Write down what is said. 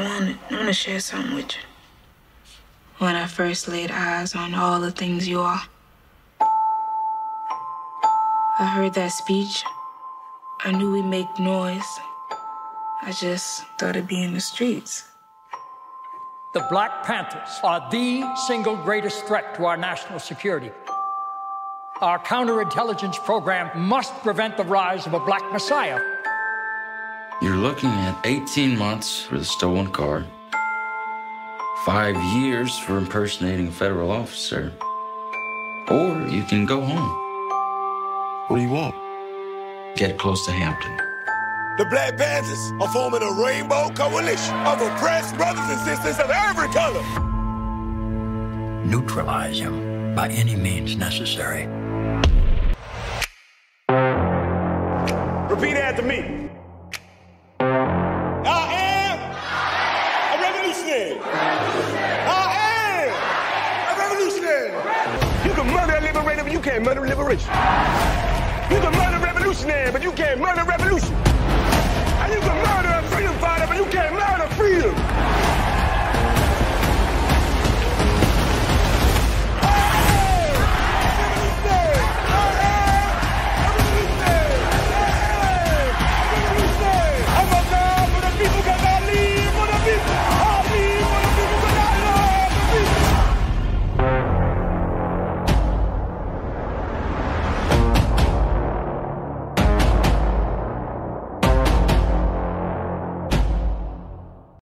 I wanted, I want to share something with you. When I first laid eyes on all the things you are, I heard that speech. I knew we make noise. I just thought it'd be in the streets. The Black Panthers are the single greatest threat to our national security. Our counterintelligence program must prevent the rise of a black messiah. You're looking at 18 months for the stolen car, five years for impersonating a federal officer, or you can go home. What do you want? Get close to Hampton. The Black Panthers are forming a rainbow coalition of oppressed brothers and sisters of every color. Neutralize him by any means necessary. Repeat after me. But you can't murder liberation. You can murder revolutionary, but you can't murder revolution.